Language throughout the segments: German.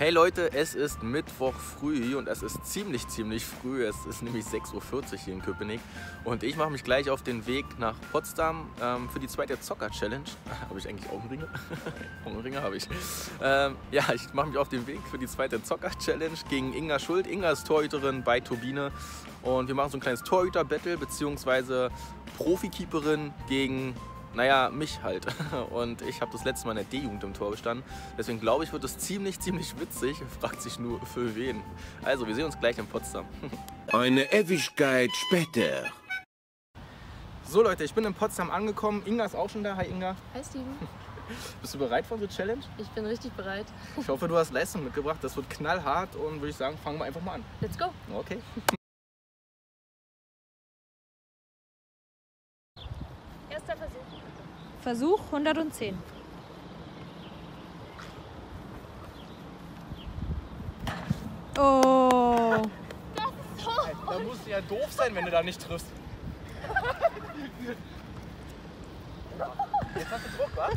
Hey Leute, es ist Mittwoch früh und es ist ziemlich, ziemlich früh. Es ist nämlich 6.40 Uhr hier in Köpenick und ich mache mich gleich auf den Weg nach Potsdam ähm, für die zweite Zocker-Challenge. habe ich eigentlich Augenringe? Augenringe habe ich. Ähm, ja, ich mache mich auf den Weg für die zweite Zocker-Challenge gegen Inga Schuld. Inga ist Torhüterin bei Turbine und wir machen so ein kleines Torhüter-Battle beziehungsweise Profikeeperin gegen naja, mich halt. Und ich habe das letzte Mal in der D-Jugend im Tor gestanden. Deswegen glaube ich, wird es ziemlich, ziemlich witzig. Fragt sich nur für wen. Also, wir sehen uns gleich in Potsdam. Eine Ewigkeit später. So Leute, ich bin in Potsdam angekommen. Inga ist auch schon da. Hi Inga. Hi Steven. Bist du bereit für unsere Challenge? Ich bin richtig bereit. Ich hoffe, du hast Leistung mitgebracht. Das wird knallhart und würde ich sagen, fangen wir einfach mal an. Let's go. Okay. Erster Versuch. Versuch 110. Oh. Da musst du ja doof sein, wenn du da nicht triffst. Jetzt hast du Druck, wa?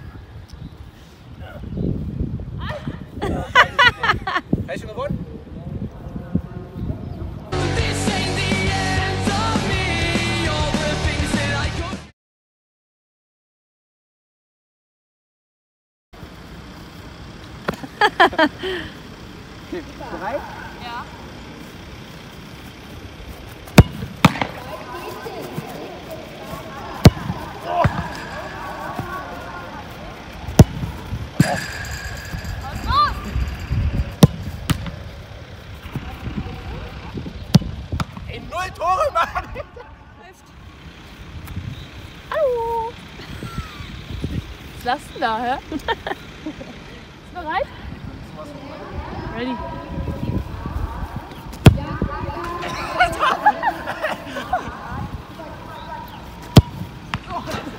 Hast du gewonnen? Okay, bereit? Ja. Ey, null Tore, Mann! Was du da, hä? Bist du bereit? Ready.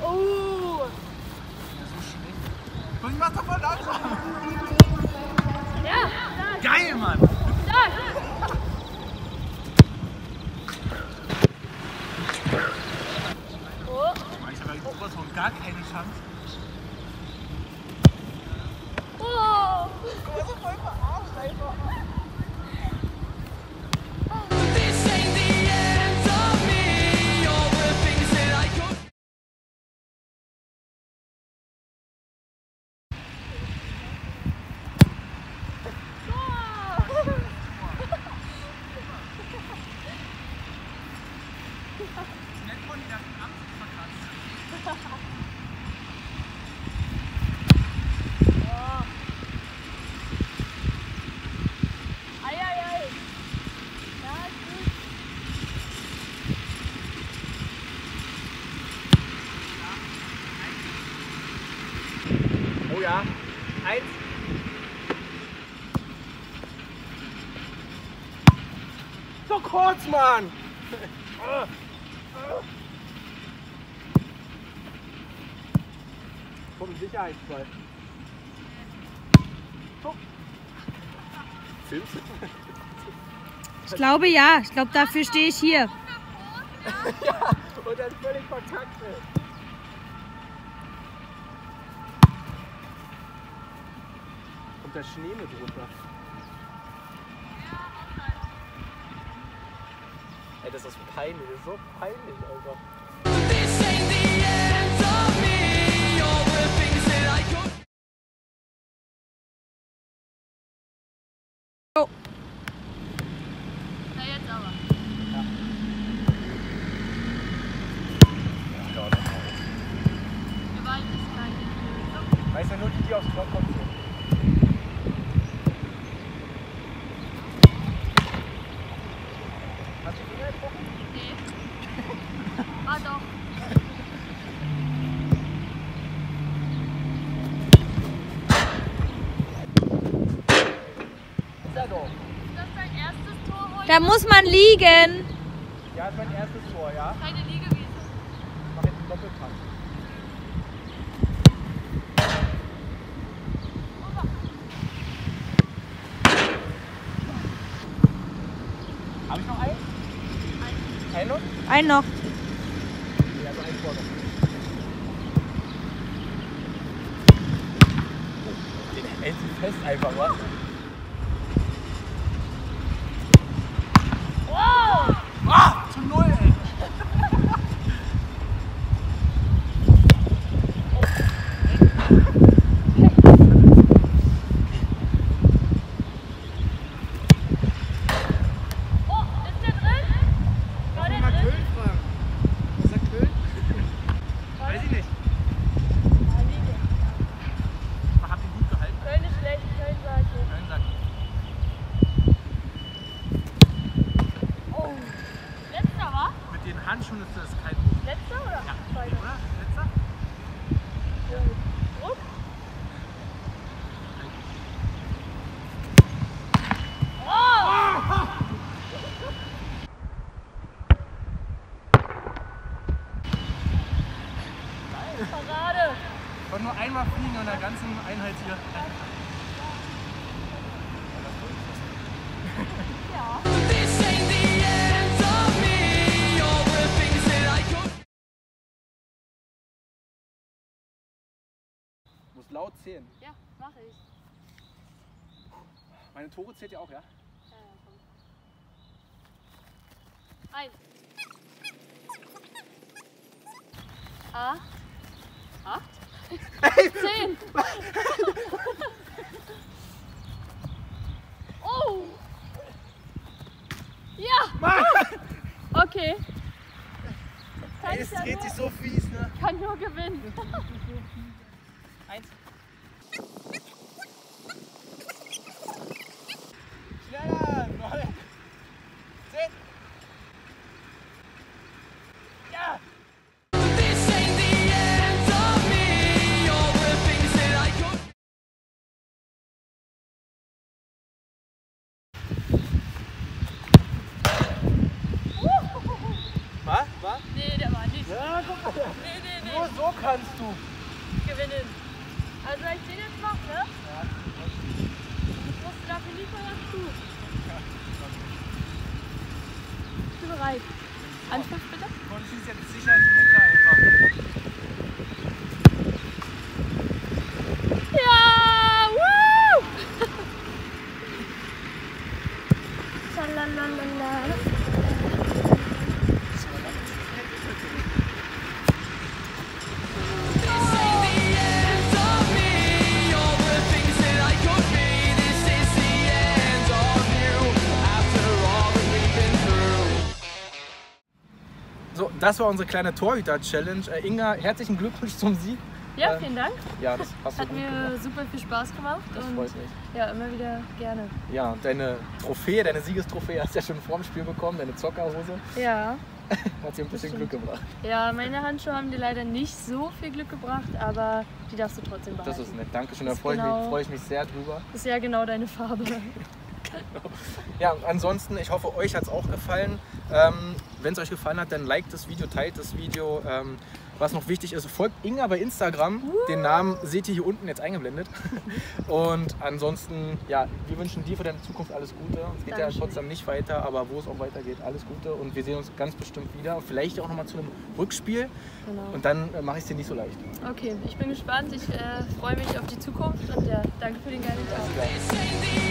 Oh! Und ich mach doch voll langsam! Ja, Geil, Mann! da! Oh, Kurz, Mann! Sicherheitsball. So. Filmst du? Ich glaube ja. Ich glaube, dafür stehe ich hier. ja, und dann völlig verkackt ist. Kommt der Schnee mit runter? Ey, das ist peinlich, das ist so peinlich, Alter. Na, jetzt aber. Der Wald ist kein Weißt du, nur die, die aufs Tor kommen. sind. Hast du Finger getroffen? Nee. Ah, doch. Ist das dein erstes Tor heute? Da muss man liegen. Ja, ist mein erstes Tor, ja? Keine Liegewiese. Ich mach jetzt einen Doppelpass. Habe ich noch einen? Einen noch? Ein noch. Ja, also ein Tor noch. Den hält sie fest einfach, was? Handschuhen ist das kein Problem. Letzter oder? Ja, oder? Letzter? Ja. Oh! oh! Parade! Ich wollte nur einmal fliegen an der ganzen Einheit hier. Ja. Muss laut zählen. Ja, mache ich. Meine Tore zählt ja auch, ja? Ja, ja, komm. Eins. A. Acht. Zehn. oh. Ja. Okay. Kann, ich ja nur, so fies, ne? kann nur gewinnen. Nee, nee, nee. Nur so kannst du. gewinnen. Also wenn ich den jetzt mache, ne? Musst du dafür liefern, was du. Bist du bereit? Anschluss bitte? Und schießt jetzt sicher in die Mitte einfach. Das war unsere kleine Torhüter-Challenge. Äh, Inga, herzlichen Glückwunsch zum Sieg. Ja, Ähm, vielen Dank. Ja, das hast Hat mir gemacht. super viel Spaß gemacht. Das und freut mich. ja, immer wieder gerne. Ja, deine Trophäe, deine Siegestrophäe hast du ja schon vor dem Spiel bekommen, deine Zockerhose. Ja. Hat dir ein bisschen. Glück gebracht. Ja, meine Handschuhe haben dir leider nicht so viel Glück gebracht, aber die darfst du trotzdem behalten. Das ist nett. Dankeschön, da freue ich, genau- mich, freue ich mich sehr drüber. ist ja genau deine Farbe. Ja, und ansonsten, ich hoffe, euch hat es auch gefallen. Ähm, Wenn es euch gefallen hat, dann liked das Video, teilt das Video. Ähm, was noch wichtig ist, folgt Inga bei Instagram. Den Namen seht ihr hier unten jetzt eingeblendet. Und ansonsten, ja, wir wünschen dir für deine Zukunft alles Gute. Es geht ja Dankeschön. trotzdem nicht weiter, aber wo es auch weitergeht, alles Gute. Und wir sehen uns ganz bestimmt wieder. Vielleicht auch nochmal zu einem Rückspiel. Genau. Und dann äh, mache ich es dir nicht so leicht. Okay, ich bin gespannt. Ich äh, freue mich auf die Zukunft und ja, danke für den geilen Tag.